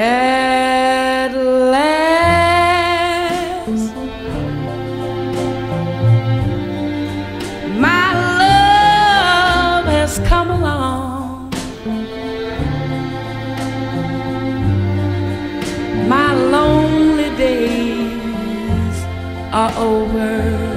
At last, my love has come along. My lonely days are over.